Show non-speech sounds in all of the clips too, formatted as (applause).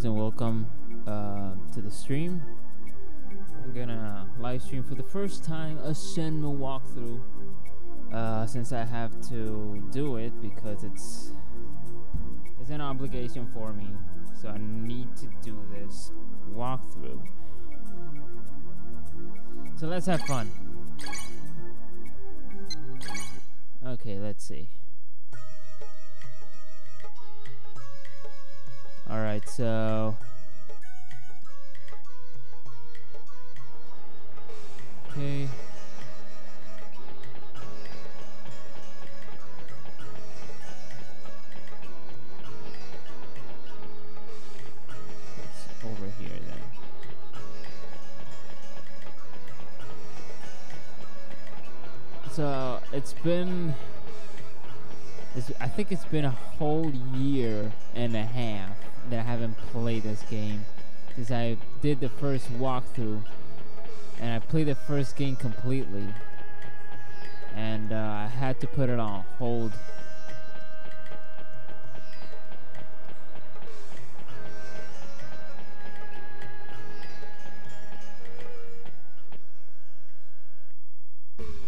guys, and welcome uh, to the stream. I'm gonna live stream for the first time a Shenmue walkthrough. Uh, since I have to do it because it's it's an obligation for me, so I need to do this walkthrough. So let's have fun. Okay, let's see. Alright, so... Okay. It's over here then. So, it's been... I think it's been a whole year and a half that I haven't played this game. Since I did the first walkthrough and I played the first game completely. And uh, I had to put it on hold.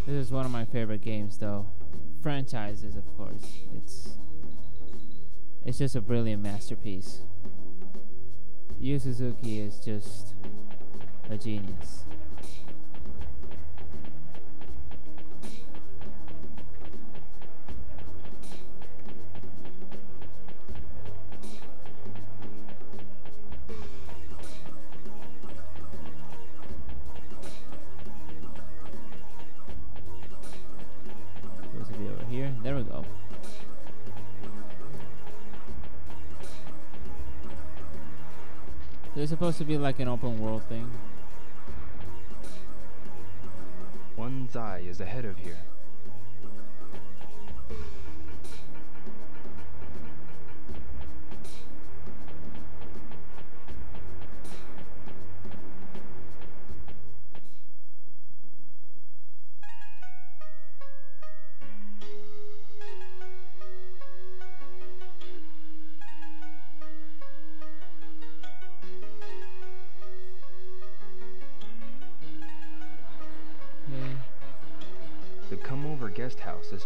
This is one of my favorite games though. Franchises of course. It's it's just a brilliant masterpiece. Yu Suzuki is just a genius. There's supposed to be like an open world thing. Wan Chai is ahead of here.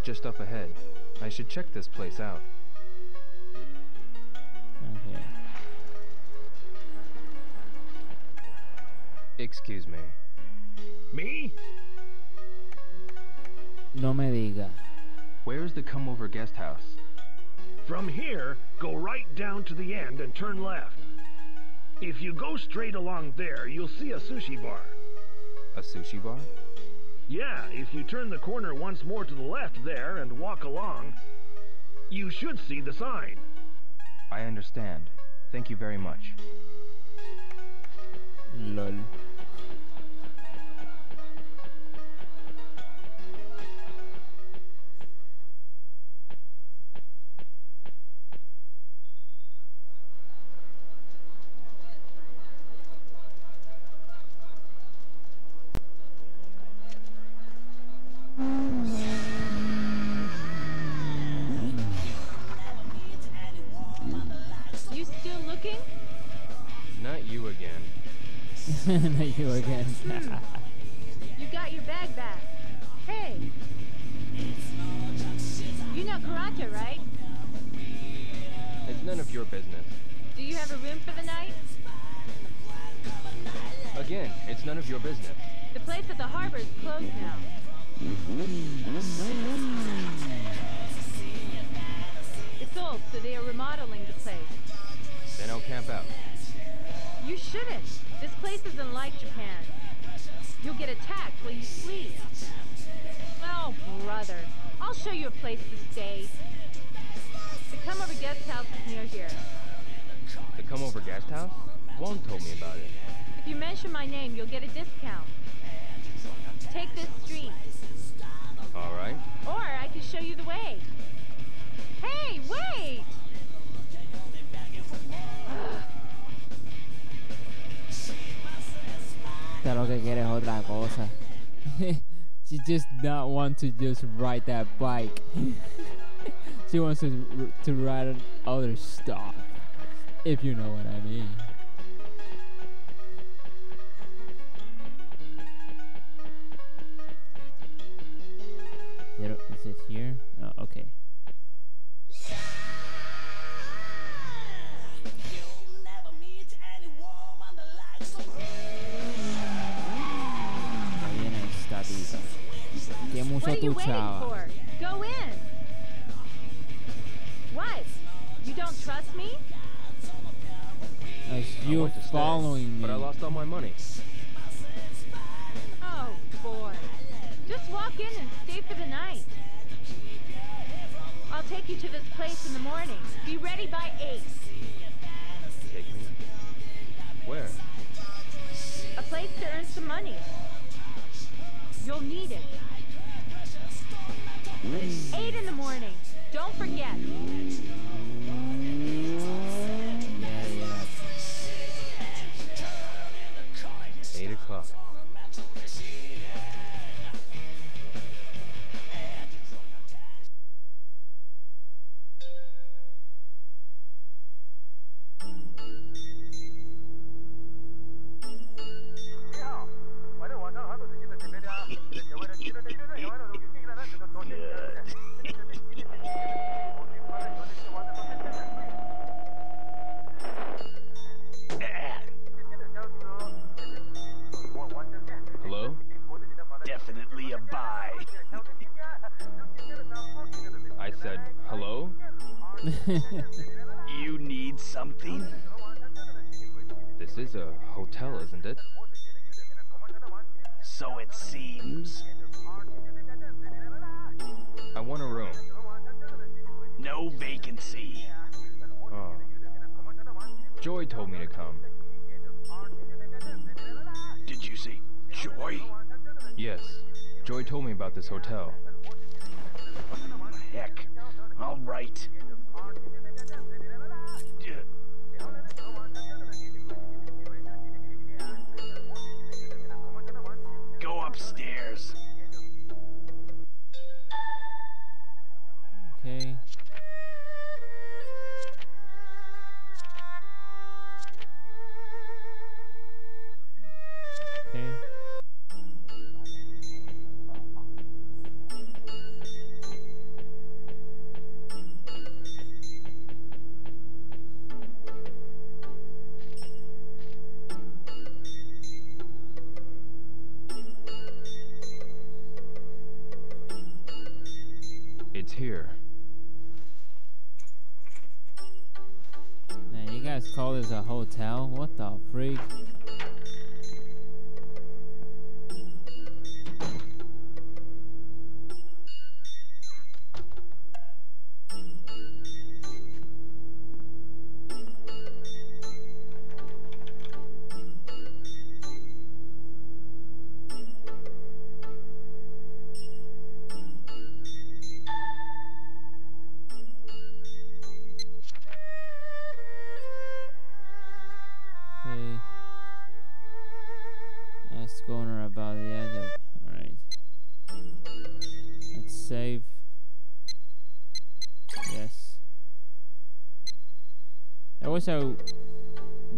Just up ahead. I should check this place out. Okay. Excuse me. Me? No me diga. Where's the Come Over Guest House? From here, go right down to the end and turn left. If you go straight along there, you'll see a sushi bar. A sushi bar? Yeah, if you turn the corner once more to the left there and walk along, you should see the sign. I understand. Thank you very much. Lol. (laughs) you got your bag back. Hey. You know karate, right? It's none of your business. Do you have a room for the night? Again, it's none of your business. The place at the harbor is closed now. It's old, so they are remodeling the place. Then I'll camp out. You shouldn't. This place isn't like Japan. You'll get attacked while you sleep. Oh, brother. I'll show you a place to stay. The Come Over Guest House is near here. The Come Over Guest House? Wong told me about it. If you mention my name, you'll get a discount. Take this street, Alright. or I can show you the way. Hey, wait! Pero lo que quiere es otra cosa. (laughs) she just not want to just ride that bike. (laughs) she wants to to ride other stuff. If you know what I mean. Is it here? Oh, okay. ¿Qué What are you tu waiting chava? for? Go in. What? You don't trust me? As I you want to stay, following me. But I lost all my money. Oh, boy. Just walk in and stay for the night. I'll take you to this place in the morning. Be ready by 8. Take me. Where? A place to earn some money. You'll need it. 8 in the morning. Don't forget. Hotel, isn't it? So it seems. I want a room. No vacancy. Oh. Joy told me to come. Did you say joy? Yes. Joy told me about this hotel. Heck. All right. Would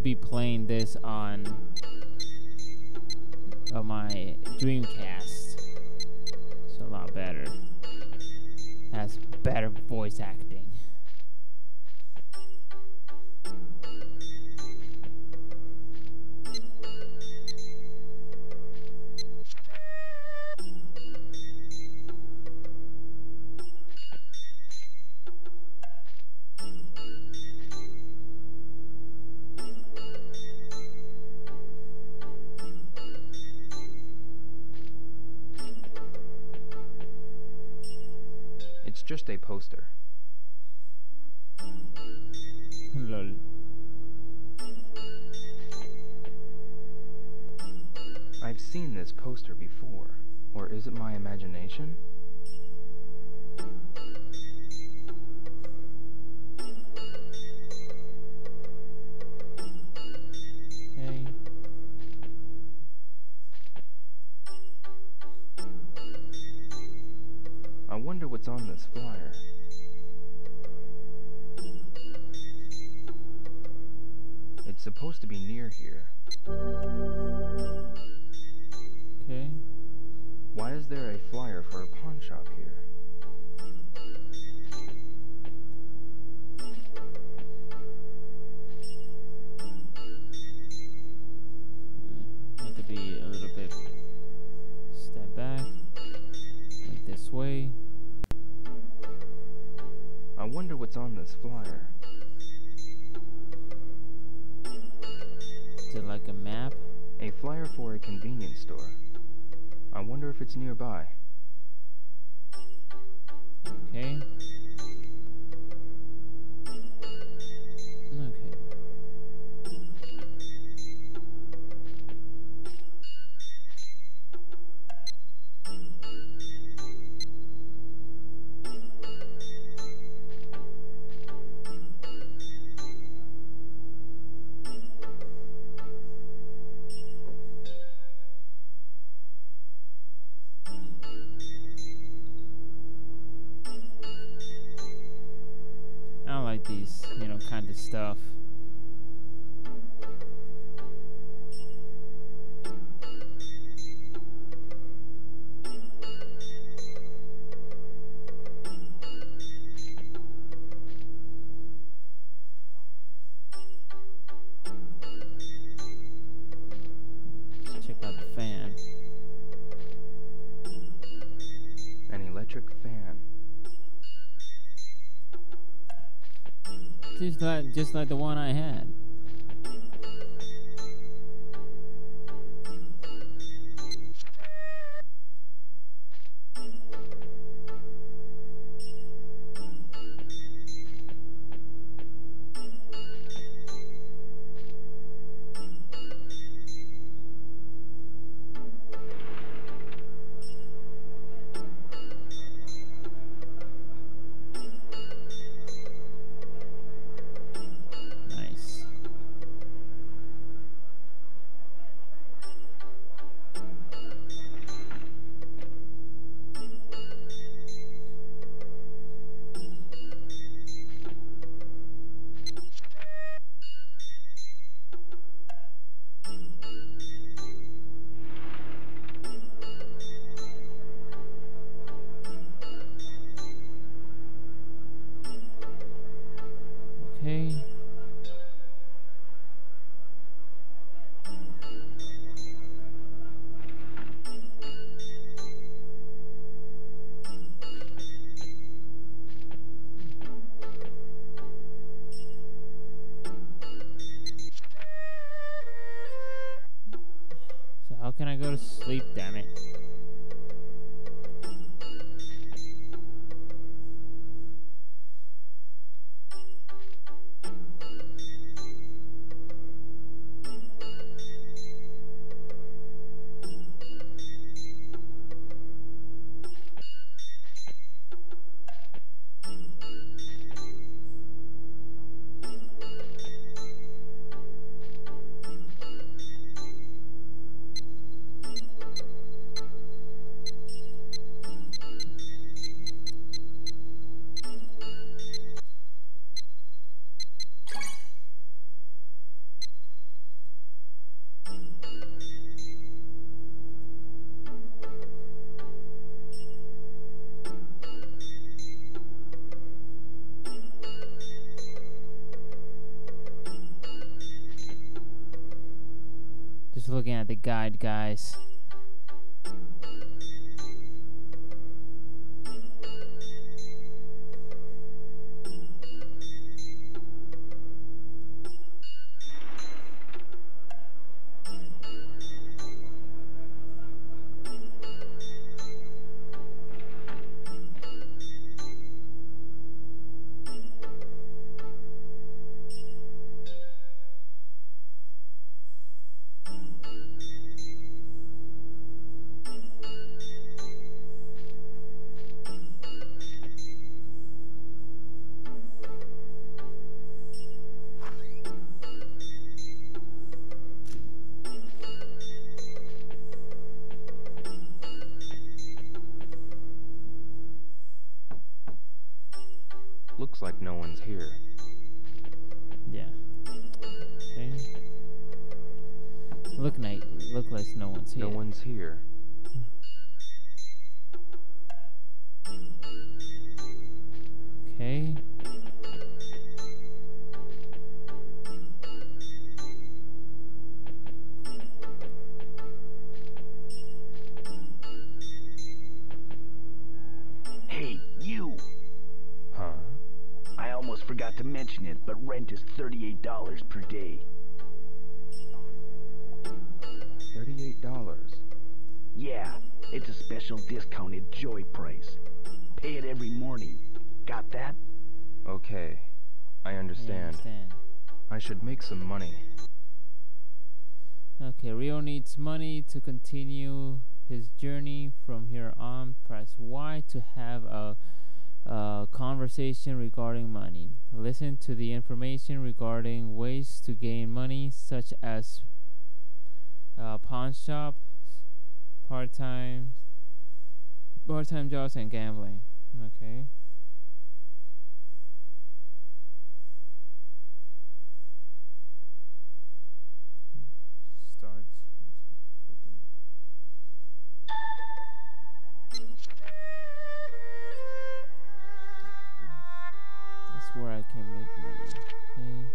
be playing this on on my Dreamcast. It's a lot better. Has better voice acting. Why is there a flyer for a pawn shop here? Uh, have to be a little bit step back. Like this way. I wonder what's on this flyer. Is it like a map? A flyer for a convenience store. I wonder if it's nearby. Okay. Like like the one I had. Looking at the guide, guys. That? Okay. I I understand. understand. I should make some money. Okay, Ryo needs money to continue his journey from here on. Press Y to have a, a conversation regarding money. Listen to the information regarding ways to gain money, such as uh, pawn shop, part-time, part-time jobs, and gambling. Okay. Where I can make money. Okay.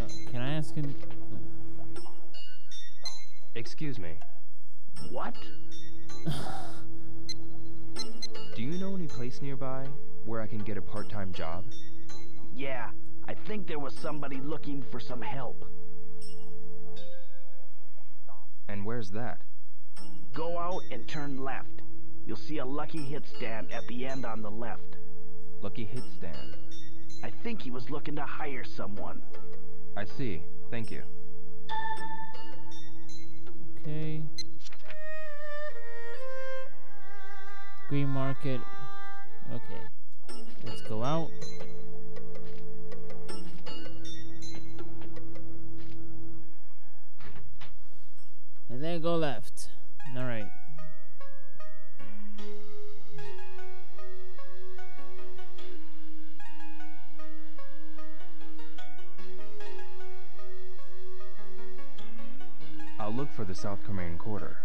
Oh, can I ask him? Excuse me. What? (sighs) Do you know any place nearby where I can get a part-time job? Yeah, I think there was somebody looking for some help. And where's that? Go out and turn left. You'll see a lucky hit stand at the end on the left. Lucky Hit Stand. I think he was looking to hire someone. I see. Thank you. Okay. Green market. Okay. Let's go out. And then go left. Alright. I'll look for the South Cremain Quarter.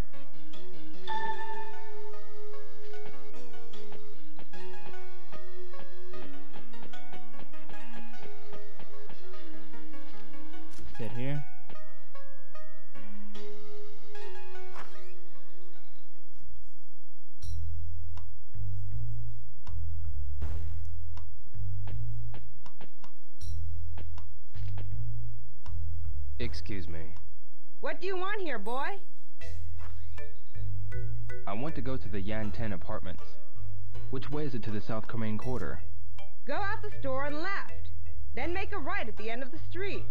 Excuse me. What do you want here, boy? I want to go to the Yan 10 apartments. Which way is it to the South Cremain Quarter? Go out the store and left. Then make a right at the end of the street.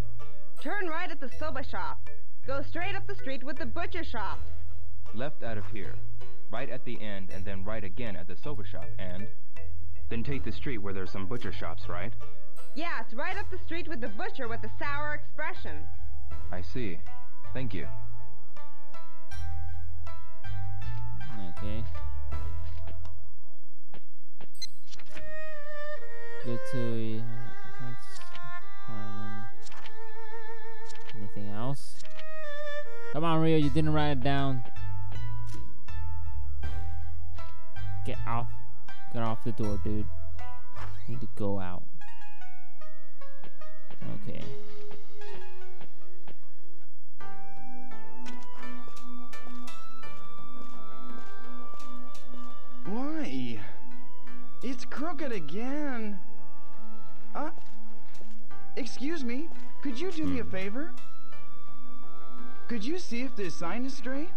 Turn right at the soba shop. Go straight up the street with the butcher shop. Left out of here. Right at the end and then right again at the soba shop and... Then take the street where there's some butcher shops, right? Yeah, it's right up the street with the butcher with the sour expression. I see. Thank you. Okay. Go to uh. Anything else? Come on, Ryo, you didn't write it down. Get off. Get off the door, dude. Need to go out. Okay. Why? It's crooked again. Uh, excuse me. Could you do me a favor? Could you see if this sign is straight?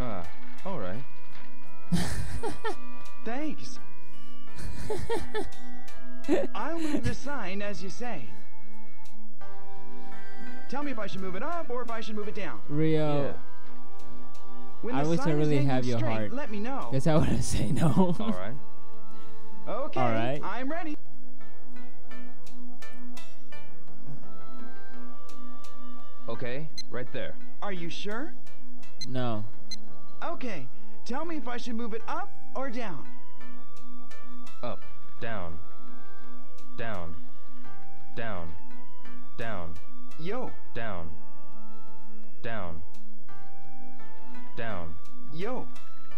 Ah, alright. (laughs) Thanks. (laughs) I'll move the sign as you say. Tell me if I should move it up or if I should move it down. Ryo. Yeah. When I wish I really hanging have your straight, heart. Let me know. Guess I wouldn't say no. Alright. Okay. All right. I'm ready. Okay, right there. Are you sure? No. Okay, tell me if I should move it up or down. Up, down, down, down, down, Yo, down, down, down. yo.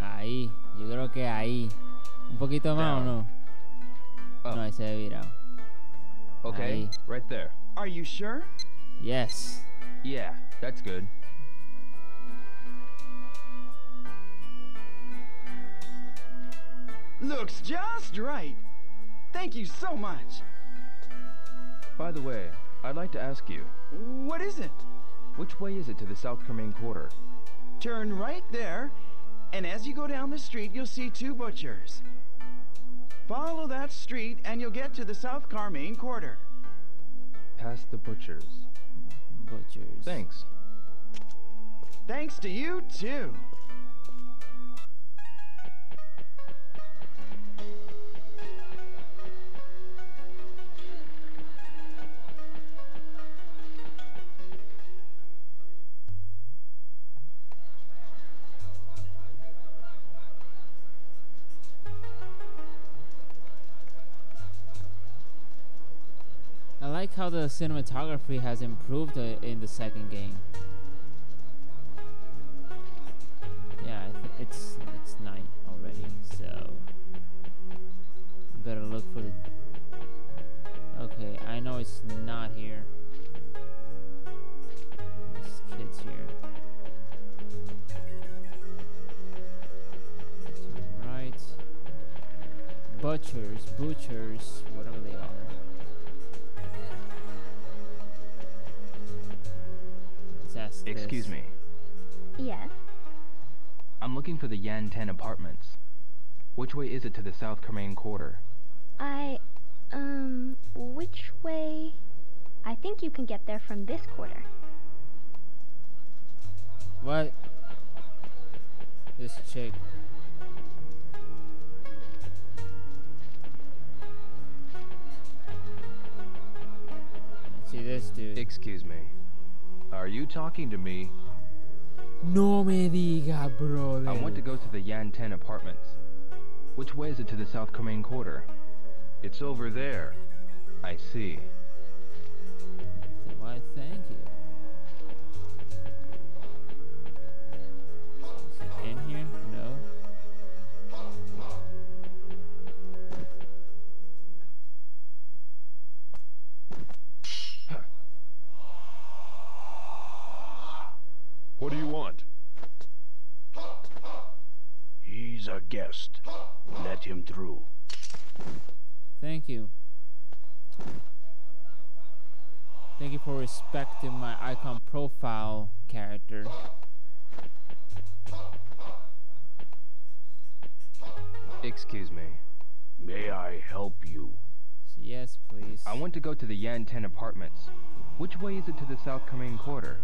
Ahí. Yo creo que ahí. ¿Un poquito más o no? Up. No, ahí se ve virado. Okay, Ahí. right there. Are you sure? Yes. Yeah, that's good. Looks just right. Thank you so much. By the way, I'd like to ask you, What is it? which way is it to the South Cremain Quarter? Turn right there, and as you go down the street, you'll see two butchers. Follow that street, and you'll get to the South Cremain Quarter. Past the butchers. Butchers. Thanks. Thanks to you, too. Like how the cinematography has improved uh, in the second game. Yeah, it's it's night already, so better look for the. Okay, I know it's not here. This kid's here. Right. Butchers, butchers, Let's Excuse this. me. Yes. I'm looking for the Yan 10 apartments. Which way is it to the South Cremain Quarter? I, um, which way? I think you can get there from this quarter. What? This chick. See this dude. Excuse me. Are you talking to me? no me diga, brother. I want to go to the Yan 10 apartments. Which way is it to the South Cremain Quarter? It's over there. I see. Why, thank you. He's a guest. Let him through. Thank you. Thank you for respecting my icon profile character. Excuse me. May I help you? Yes, please. I want to go to the Yan 10 apartments. Which way is it to the South Cremain Quarter?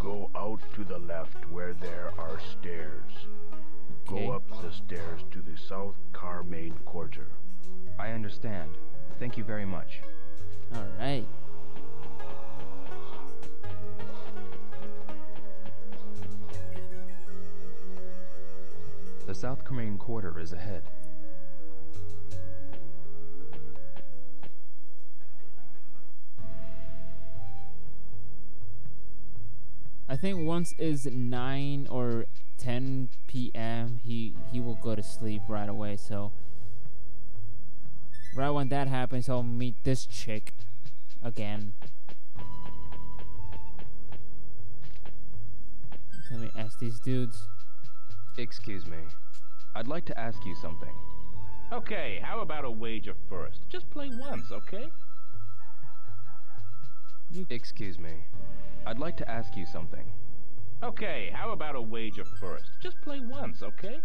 Go out to the left where there are stairs. Okay. Go up the stairs to the South Cremain Quarter. I understand. Thank you very much. All right. The South Cremain Quarter is ahead. Think once is 9 or 10 p.m. he he will go to sleep right away. So right when that happens, I'll meet this chick again. Let me ask these dudes. Excuse me. I'd like to ask you something. Okay, how about a wager first? Just play once, okay? Excuse me. I'd like to ask you something. Okay, how about a wager first? Just play once, okay?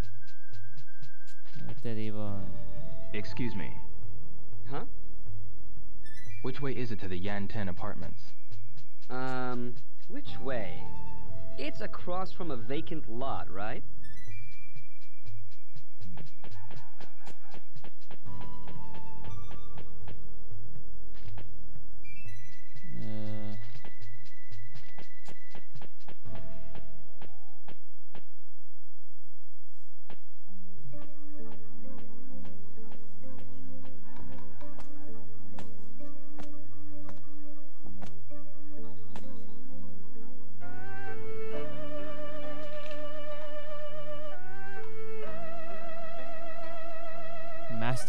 Ya te Excuse me. Huh? Which way is it to the Yan 10 apartments? Um, which way? It's across from a vacant lot, right?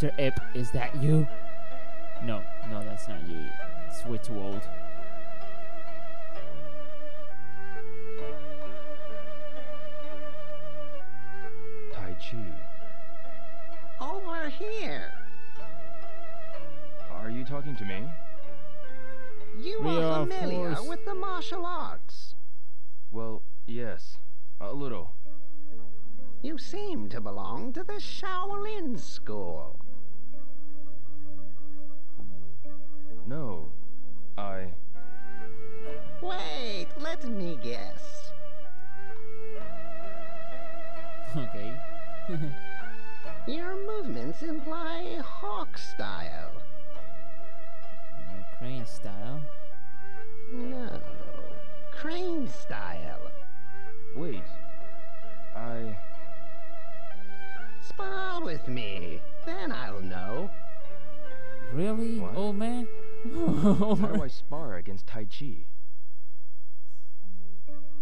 Mr. Ip, is that you? No, no, that's not you. It's way too old. Tai Chi. Over here. Are you talking to me? You We are are, familiar course. with the martial arts. Well, yes. A little. You seem to belong to the Shaolin school. No. I. Wait, let me guess. Okay. (laughs) Your movements imply hawk style. No, crane style. No, crane style. Wait. I. Spar with me, then I'll know. Really, What? old man? How do I spar against Tai Chi?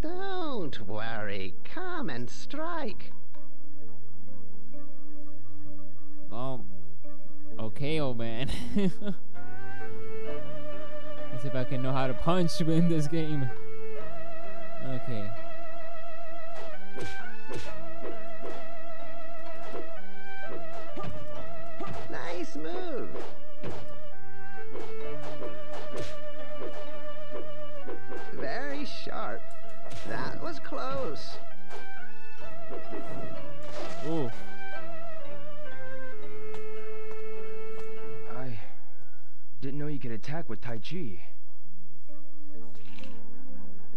Don't worry, come and strike. Oh, okay, old man. (laughs) Let's see if I can know how to punch in this game. Okay. Nice move. Sharp. That was close. Ooh. I. Didn't know you could attack with Tai Chi.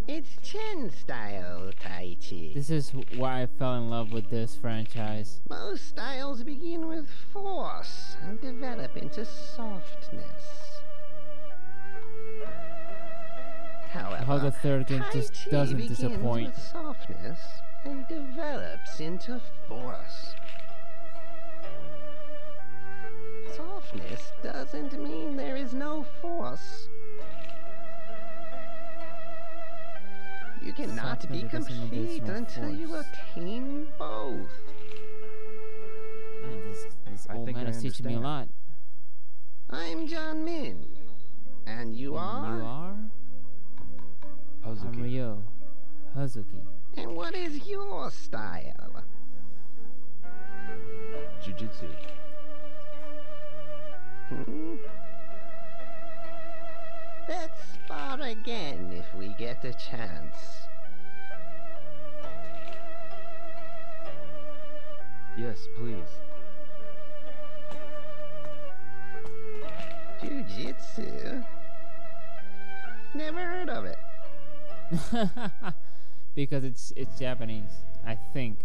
It's Chen style Tai Chi. This is why I fell in love with this franchise. Most styles begin with force and develop into softness. However, How the third game Tai just Chi doesn't begins disappoint. with softness and develops into force. Softness doesn't mean there is no force. You cannot be Softness doesn't mean there's complete no until you attain both. Man, this, this I old think man I is teaching me a lot. I'm John Min. And you are? And you are? I'm Hazuki. Ryo. Hazuki. And what is your style? Jiu-Jitsu. Hmm? Let's spar again if we get a chance. Yes, please. Jiu-jitsu? Never heard of it. (laughs) because it's it's Japanese, I think.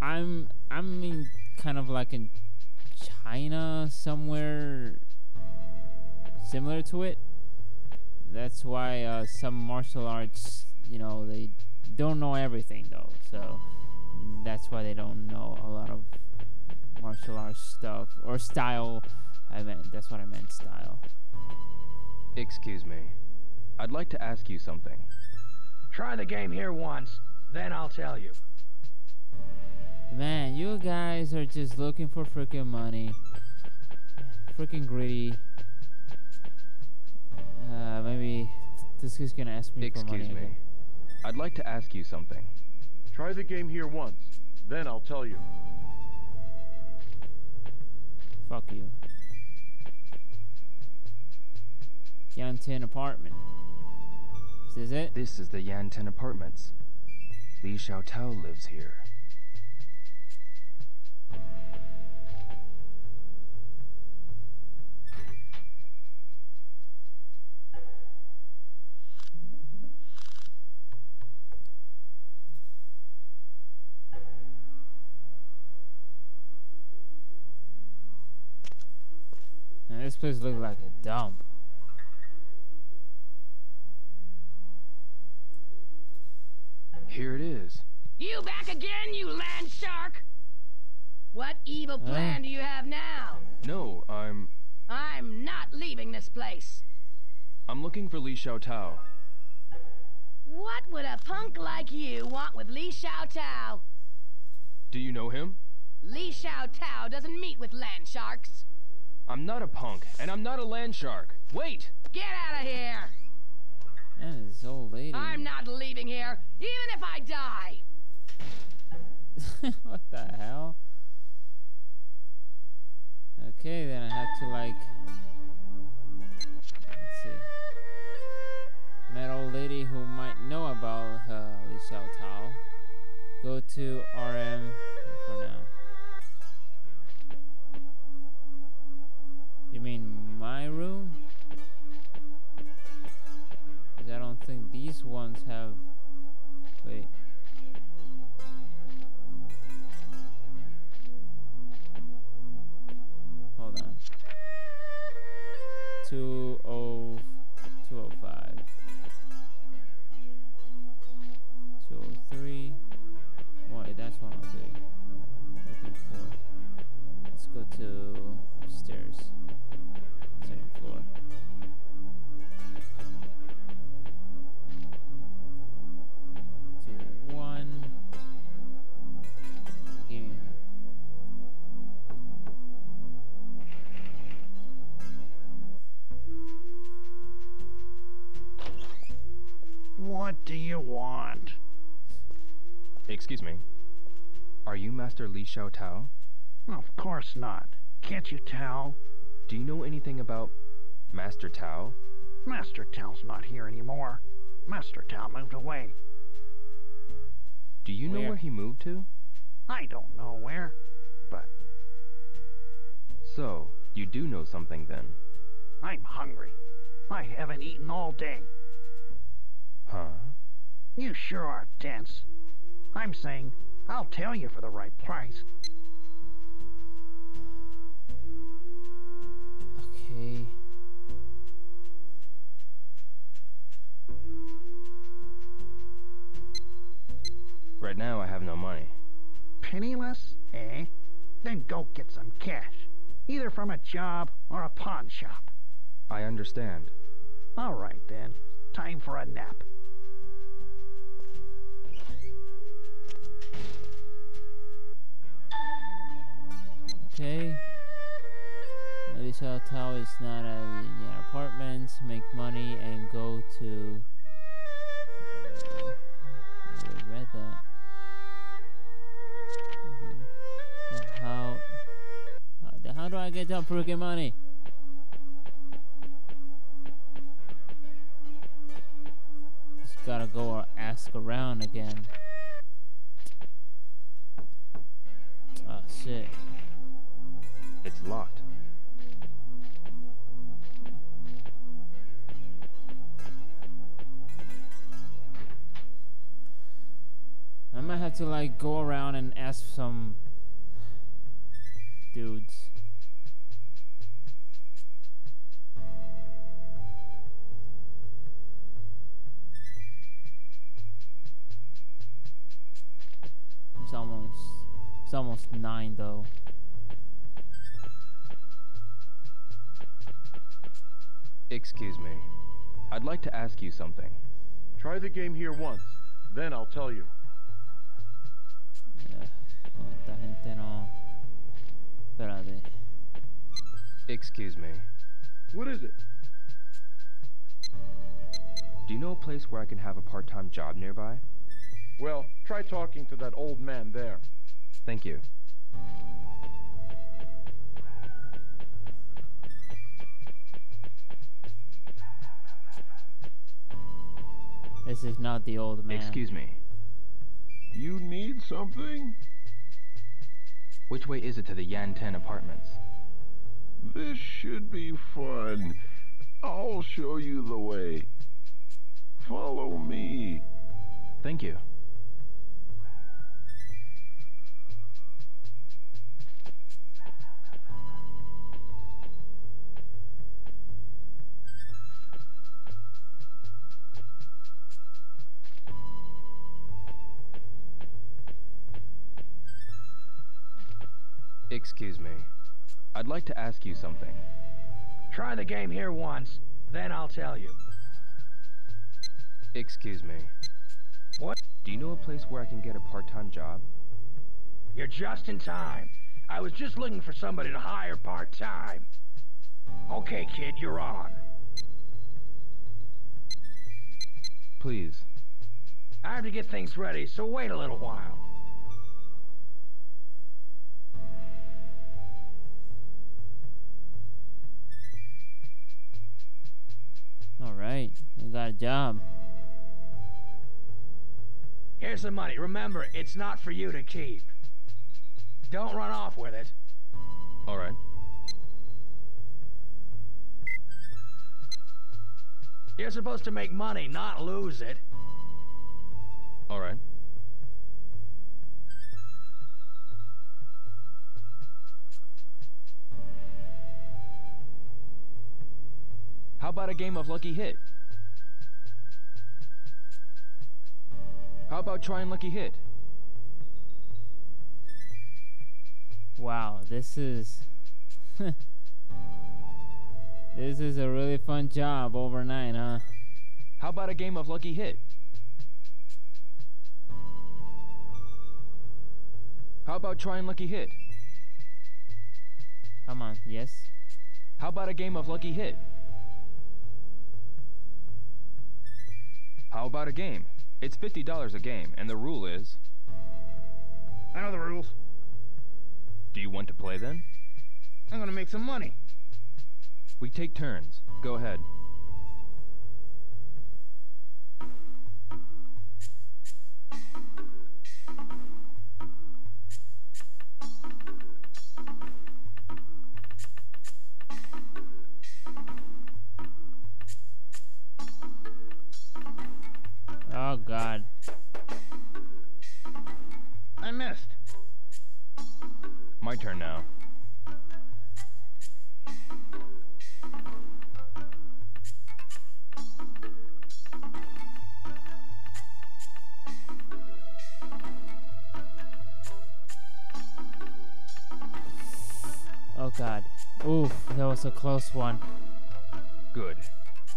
I'm I'm in kind of like in China somewhere similar to it. That's why uh, some martial arts, you know, they don't know everything though. So that's why they don't know a lot of martial arts stuff or style. I meant that's what I meant style. Excuse me. I'd like to ask you something. Try the game here once, then I'll tell you. Man, you guys are just looking for freaking money. Freaking greedy. Uh, maybe this is gonna ask me for money. Excuse me. again. I'd like to ask you something. Try the game here once, then I'll tell you. Fuck you. Yan Tin apartment. Is this it? This is the Yan Tin Apartments. Li Xiaotao lives here. This place looks like a dump. Here it is. You back again, you land shark? What evil plan do you have now? No, I'm. I'm not leaving this place. I'm looking for Li Xiaotao. What would a punk like you want with Li Xiao Tao? Do you know him? Li Xiao Tao doesn't meet with land sharks. I'm not a punk, and I'm not a land shark. Wait! Get out of here! And this old lady. I'm not leaving here, even if I die. (laughs) what the hell? Okay, then I have to like. Let's see. Met old lady who might know about uh, Li Xiao Tao. Go to RM for now. You mean my room? I don't think these ones have... Wait. Hold on. 205. Excuse me. Are you Master Li Xiao Tao? Of course not. Can't you tell? Do you know anything about Master Tao? Master Tao's not here anymore. Master Tao moved away. Do you know Where? where he moved to? I don't know where, but So, you do know something then. I'm hungry. I haven't eaten all day. Huh? You sure are dense. I'm saying I'll tell you for the right price. Okay. Right now, I have no money. Penniless, eh? Then go get some cash. Either from a job or a pawn shop. I understand. All right then. Time for a nap. Okay. At least our Tao is not at the apartment. Make money and go to. Uh, I read that. Uh, How? The- how do I get that freaking money? Just gotta go or ask around again. Oh shit. It's locked. I might have to like go around and ask some dudes. It's almost it's almost nine though. Excuse me. I'd like to ask you something. Try the game here once. Then I'll tell you. Ugh, gente no. Espérate. Excuse me. What is it? Do you know a place where I can have a part-time job nearby? Well, try talking to that old man there. Thank you. This is not the old man. Excuse me. You need something? Which way is it to the Yan Tin apartments? This should be fun. I'll show you the way. Follow me. Thank you. Excuse me. I'd like to ask you something. Try the game here once, then I'll tell you. Excuse me. What? Do you know a place where I can get a part-time job? You're just in time. I was just looking for somebody to hire part-time. Okay, kid, you're on. Please. I have to get things ready, so wait a little while. Alright, I got a job. Here's the money. Remember, it's not for you to keep. Don't run off with it. All right. You're supposed to make money, not lose it. All How about a game of Lucky Hit? How about trying Lucky Hit? Wow, this is (laughs) This is a really fun job overnight, huh? How about a game of Lucky Hit? How about trying Lucky Hit? Come on, yes. How about a game of Lucky Hit? How about a game? It's $50 a game, and the rule is... I know the rules. Do you want to play then? I'm gonna make some money. We take turns. Go ahead. Oh god. I missed. My turn now. Oh god. Oof, that was a close one. Good.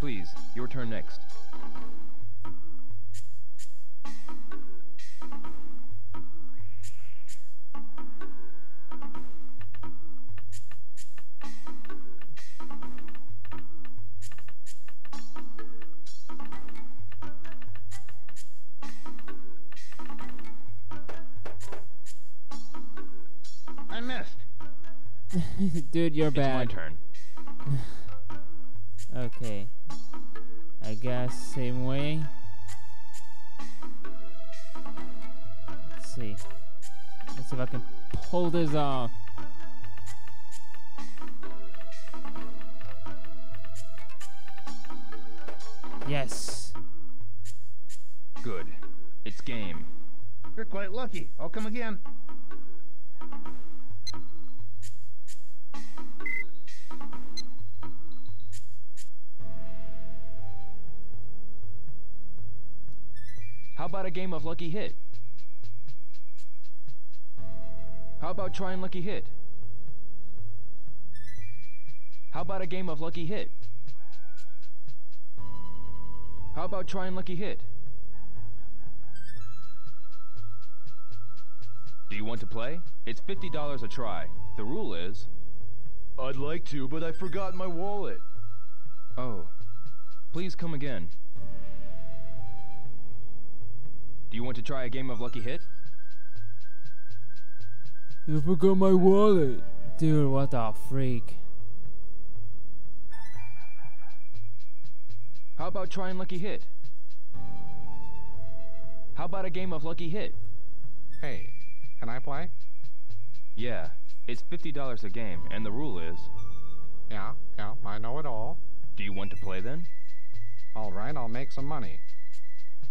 Please, your turn next. Dude, you're It's bad. my turn. (sighs) Okay. I guess same way. Let's see. Let's see if I can pull this off. Yes. Good. It's game. You're quite lucky. I'll come again. About a game of Lucky Hit? How about trying Lucky Hit? How about a game of Lucky Hit? How about trying Lucky Hit? Do you want to play? It's $50 a try. The rule is... I'd like to, but I forgot my wallet. Oh. Please come again. Do you want to try a game of Lucky Hit? I forgot my wallet. Dude, what the freak. How about trying Lucky Hit? How about a game of Lucky Hit? Hey, can I play? Yeah, it's $50 a game, and the rule is... Yeah, yeah, I know it all. Do you want to play then? All right, I'll make some money.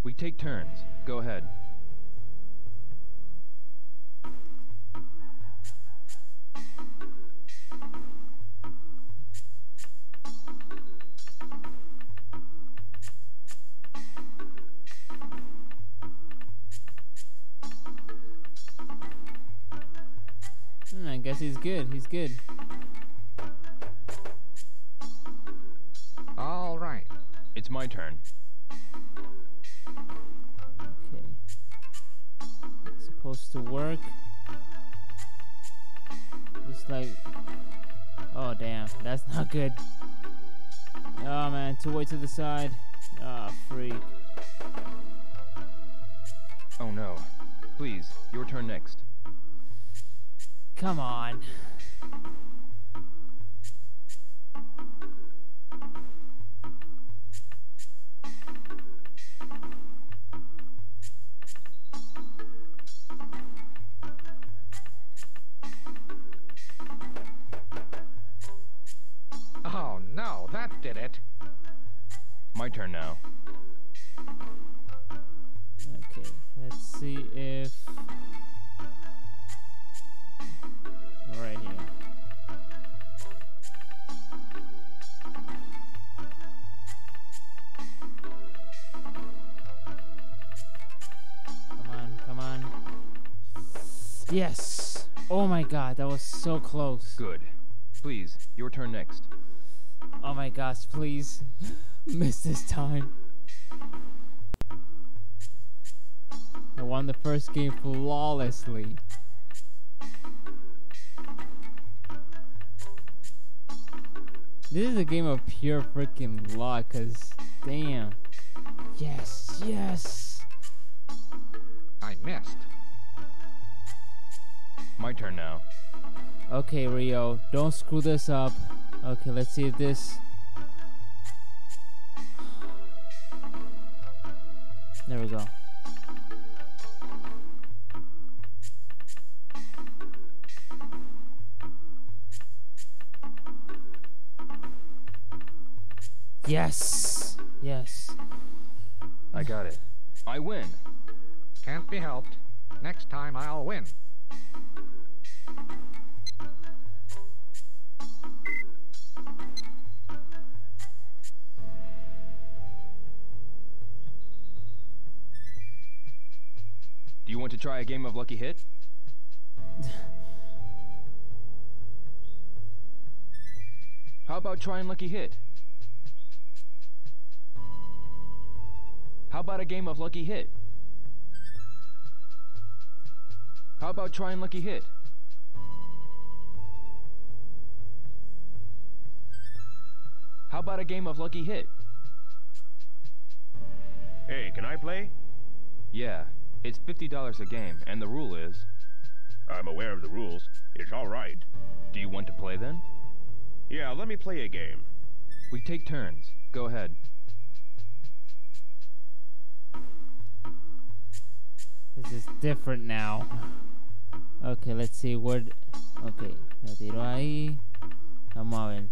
We take turns. Go ahead. Hmm, I guess he's good. He's good. All right. It's my turn. Supposed to work. It's like, oh damn, that's not good. Oh man, two way to the side. Ah, freak. Oh no. Please, your turn next. Come on. Did it. My turn now. Okay, let's see if. Right here. Come on, come on. Yes! Oh my god, that was so close. Good. Please, your turn next. Oh my gosh, please. (laughs) Miss this time. I won the first game flawlessly. This is a game of pure freaking luck, cause damn. Yes, yes. I missed. My turn now. Okay, Ryo, don't screw this up. Okay, let's see if this. There we go. Yes. Yes. I got it. I win. Can't be helped. Next time I'll win. Do you want to try a game of Lucky Hit? How about trying Lucky Hit? How about a game of Lucky Hit? How about trying Lucky Hit? How about a game of Lucky Hit? Hey, can I play? Yeah, it's $50 a game, and the rule is... I'm aware of the rules. It's all right. Do you want to play then? Yeah, let me play a game. We take turns. Go ahead. This is different now. Okay, let's see what. Okay, la tiro ahí. Vamos a ver.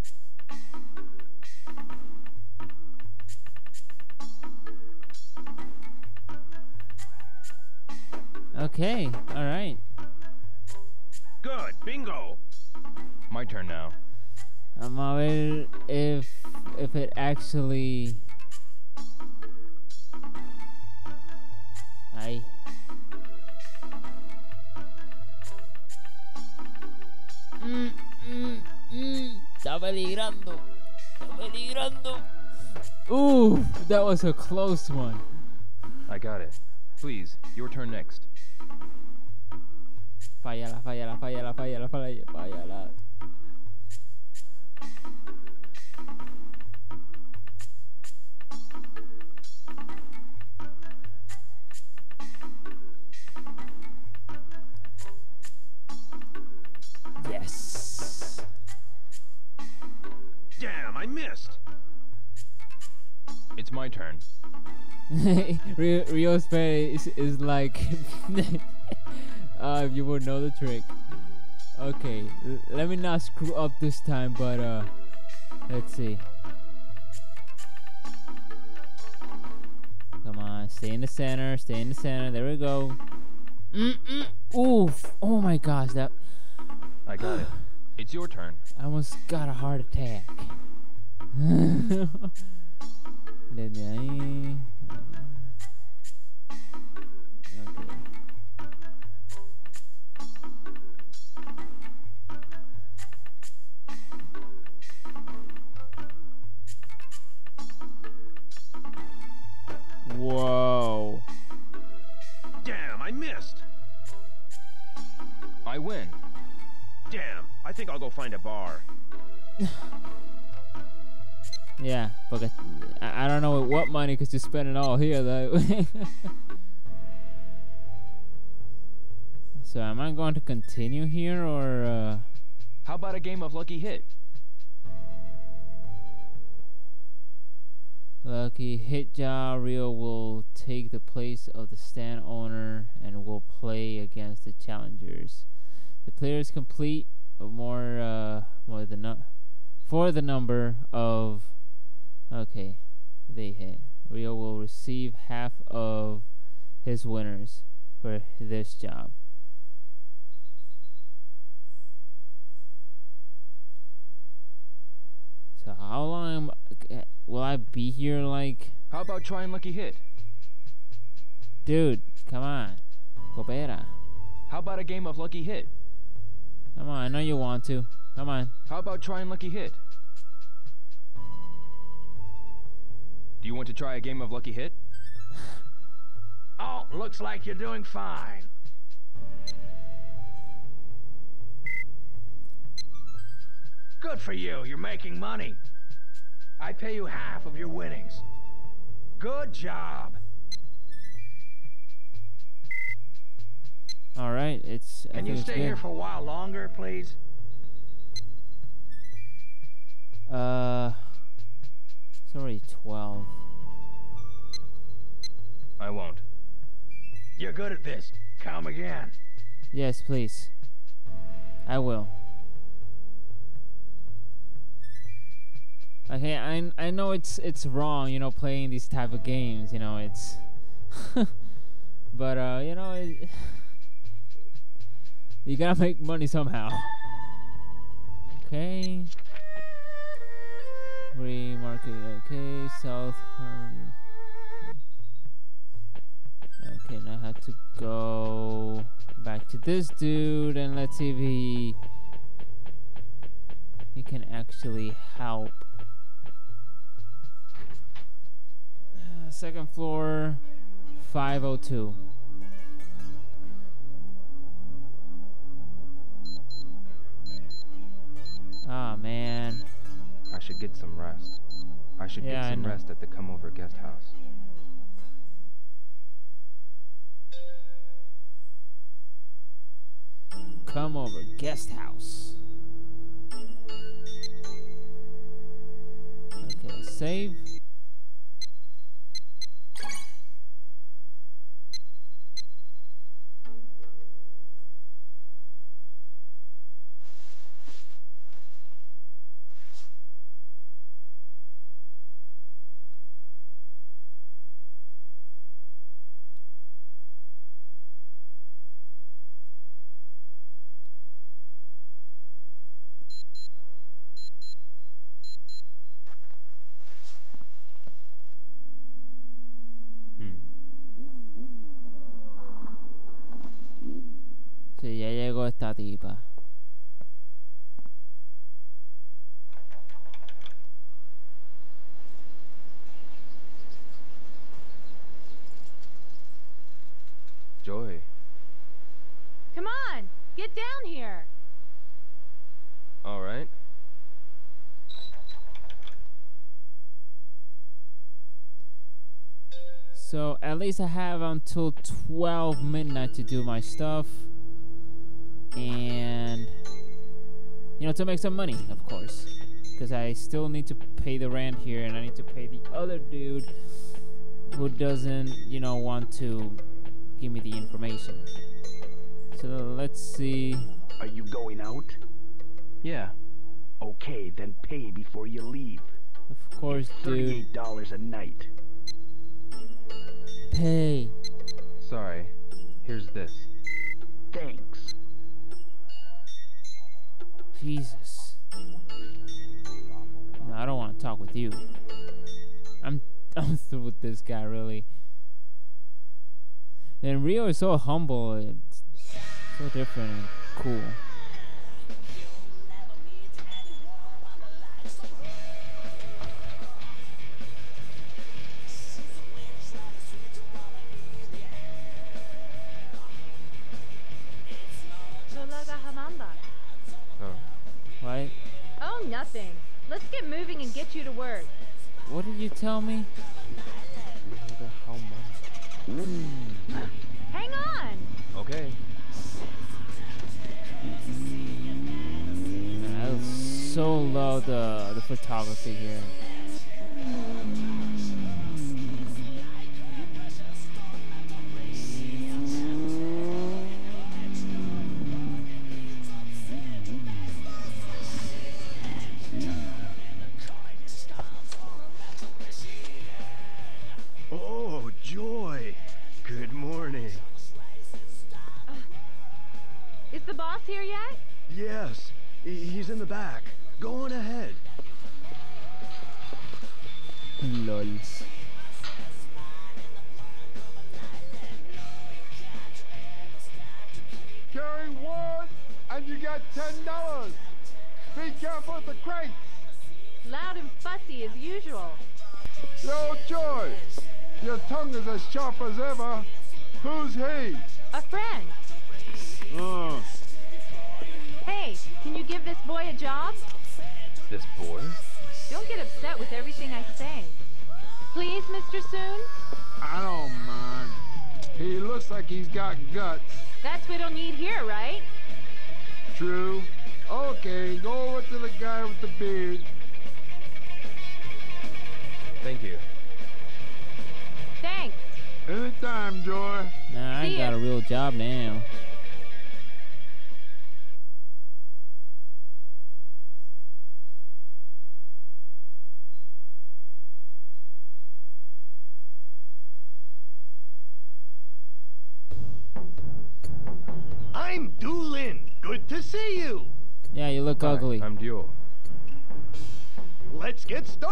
Okay, alright. Good, bingo. My turn now. Vamos a ver if if it actually. Ahí. Mm, mm, mm. Está peligrando. Está peligrando. Ooh, that was a close one. I got it. Please, your turn next. Fállala, fállala, fállala, fállala, fállala, fállala. Yes. Damn, I missed. It's my turn. (laughs) Ryo, Ryo's face is like, (laughs) uh, if you would know the trick. Okay, l- let me not screw up this time, but uh, let's see. Come on, stay in the center, stay in the center. There we go. Mm-mm. Oof! Oh my gosh, that I got it. (sighs) It's your turn. I almost got a heart attack. (laughs) bar. (sighs) Yeah, porque I, I don't know what money because you spend it all here though. (laughs) so am I going to continue here or? Uh... How about a game of Lucky Hit? Lucky Hit Ja Ryo will take the place of the stand owner and will play against the challengers. The players complete more uh, more than for the number of okay they hit. Ryo will receive half of his winners for this job. So how long am, will I be here? Like, How about trying Lucky Hit? dude, come on, coopera. How about a game of Lucky Hit? Come on, I know you want to. Come on. How about trying Lucky Hit? Do you want to try a game of Lucky Hit? (laughs) Oh, looks like you're doing fine. Good for you. You're making money. I pay you half of your winnings. Good job. All right, it's. Can you stay good. here for a while longer, please? Uh, it's already twelve. I won't. You're good at this. Come again. Yes, please. I will. Okay, I I know it's it's wrong, you know, playing these type of games. You know, it's. (laughs) but uh, you know, it, you gotta make money somehow. Okay. Remarket. Okay, South. Okay, now I have to go back to this dude and let's see if he he can actually help. Uh, second floor, 502. Ah man. I should get some rest. I should Yeah, get some rest at the come over guest house. Come over, guest house. Okay, save. Sí, ya llegó esta tipa. Joy. Come on, get down here. All right. So at least I have until 12 midnight to do my stuff. And, you know, to make some money, of course. Because I still need to pay the rent here and I need to pay the other dude who doesn't, you know, want to give me the information. So let's see. Are you going out? Yeah. Okay, then pay before you leave. Of course, dude. Thirty-eight dollars a night. Pay. Sorry. Here's this. Thanks. Jesus. No, I don't want to talk with you. I'm (laughs) I'm through with this guy, really. And Ryo is so humble. So different and cool. Oh. oh, nothing. Let's get moving and get you to work. What did you tell me? Hang on! Okay. So love the uh, the photography here. Oh, Joy. Good morning. Uh, is the boss here yet? Yes, he's in the back.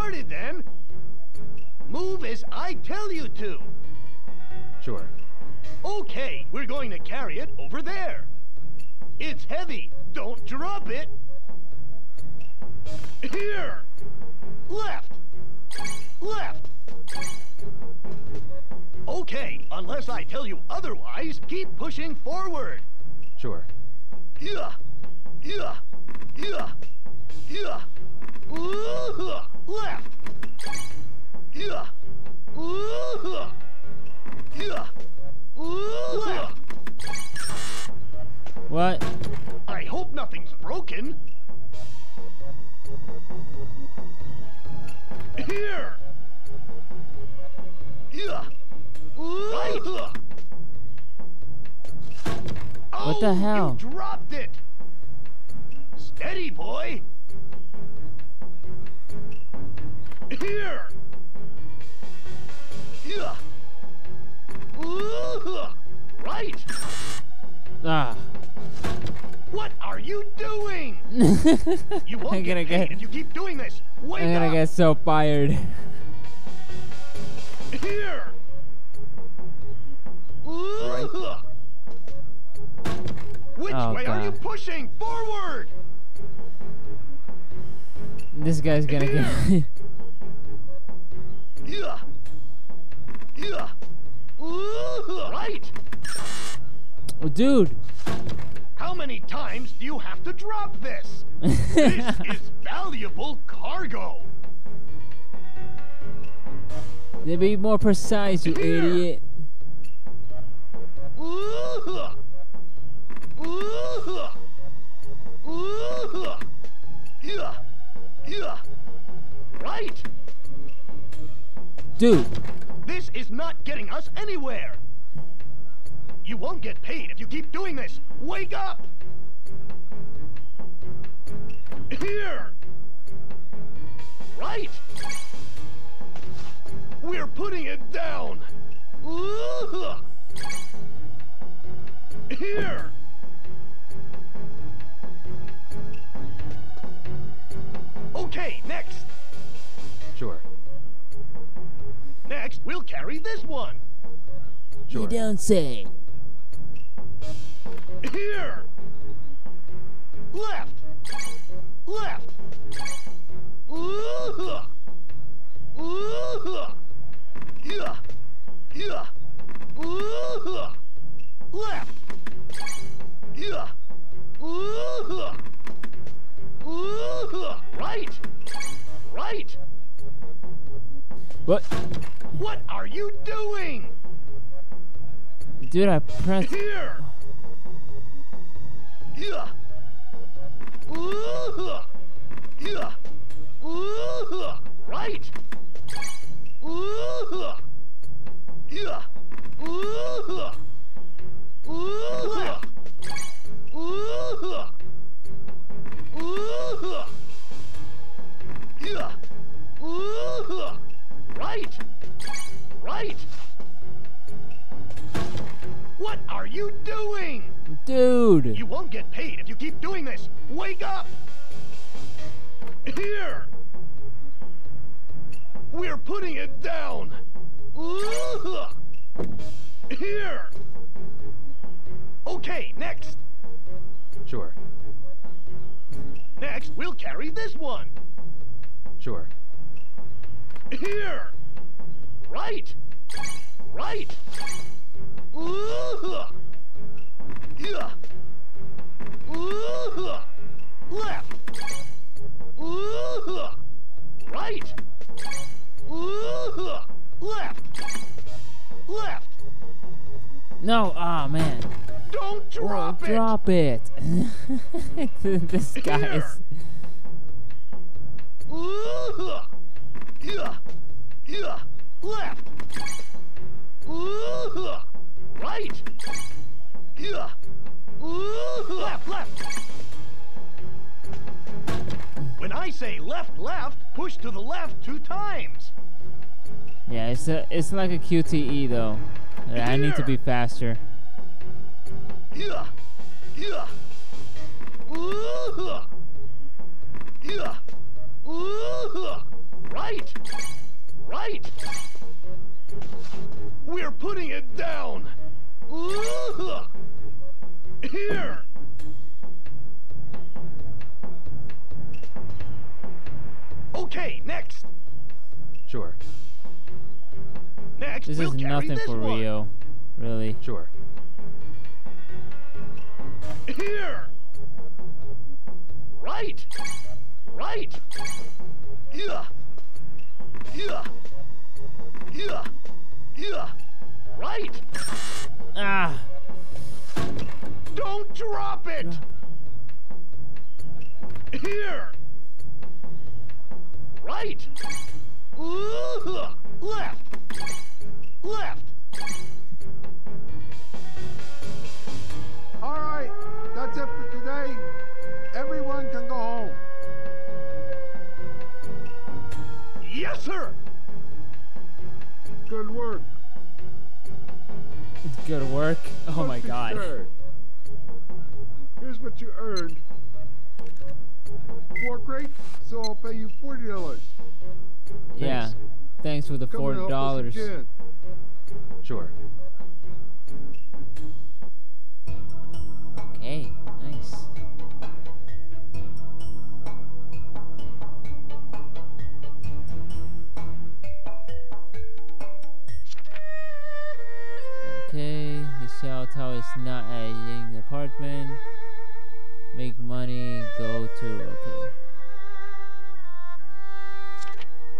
Started then. Move as I tell you to. Sure. Okay, we're going to carry it over there. It's heavy. Don't drop it. Here. Left. Left. Okay, unless I tell you otherwise, keep pushing forward. Sure. Yeah. Yeah. Yeah. Yeah. Ooh, left. Yeah. Ooh, yeah. Ooh, left. What? I hope nothing's broken. Here. Yeah. Right. What the Oh, hell? You dropped it. Steady, boy. Here. Yeah. Right. Ah. What are you doing? (laughs) You won't I'm get gonna paid get. if you keep doing this. Wake I'm gonna up. get so fired. Here. Ooh. Which Oh, way are you pushing? Forward. this guy's gonna get. (laughs) Yeah. Yeah. Right. oh, dude. How many times do you have to drop this? this (laughs) is valuable cargo. They be more precise, you idiot. Ooh. Ooh. Ooh. Yeah. Yeah. Right. Dude. This is not getting us anywhere. You won't get paid if you keep doing this. Wake up! Here! Right! We're putting it down! Here! Okay, next! Next, we'll carry this one. You don't say. Here! Left! Left! Ooh! Ooh! Yeah! Yeah! Ooh! Left! Yeah! Ooh! Ooh! Right! Right! What What are you doing? Dude, I pressed. Here. Yeah. Ooh. Yeah. Ooh. Right. Ooh. Yeah. Ooh. Ooh. Left. Ooh. Ooh. Yeah. Ooh. Right. Right. What are you doing? Dude. You won't get paid if you keep doing this. Wake up! Here! We're putting it down! Here! Okay, next. Sure. Next, we'll carry this one. Sure. Here! Right! Right! Ooh. Yeah. Ooh. Left. Ooh. Right. Left. Left. No, ah man. Don't drop Whoa, it. Drop it. (laughs) this guy is. Ooh. Yeah. Yeah. Left. Ooh. Right. Yeah. Ooh. Left, left. When I say left, left, push to the left two times. Yeah, it's a, it's like a QTE though. Yeah, I need to be faster. Yeah. Yeah. Ooh. Yeah. Ooh. Right. Right. We're putting it down. Here. Okay, next. Sure. Next, This we'll is carry nothing this for one. Ryo, really. Sure. Here. Right. Right. Yeah. Yeah. Yeah. Yeah. Right. Ah. Don't drop it. Here. Right. Ooh. Left. Left. All right, that's it for today. Everyone can go home. Yes, sir. Good work. Good work. Oh Don't my god. scared. Here's what you earned. Four crates, so I'll pay you forty dollars. Yeah. Thanks for the Come four and help us dollars. Sure. Tower is not a Ying apartment. Make money, go to okay.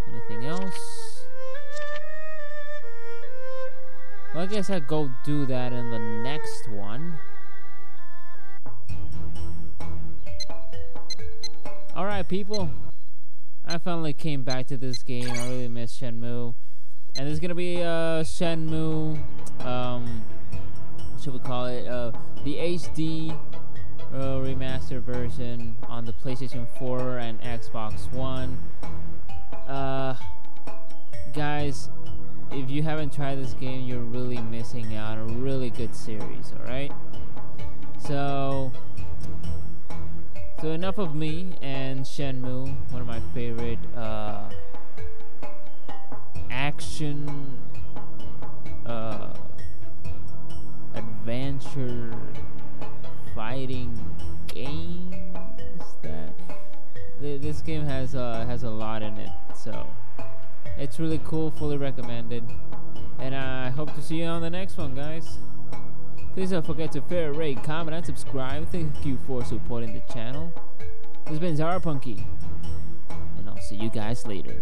Anything else? Well, I guess I go do that in the next one. Alright, people. I finally came back to this game. I really miss Shenmue. And there's gonna be uh, Shenmue, um, should we call it? Uh, the HD uh, remaster version on the PlayStation 4 and Xbox One. Uh, guys, if you haven't tried this game, you're really missing out on a really good series, alright? So, so enough of me and Shenmue, one of my favorite uh, action uh, adventure fighting games that th- this game has uh, has a lot in it. So it's really cool, fully recommended. And I hope to see you on the next one, guys. Please don't forget to fair rate, comment, and subscribe. Thank you for supporting the channel. This has been Zyberpunky, and I'll see you guys later.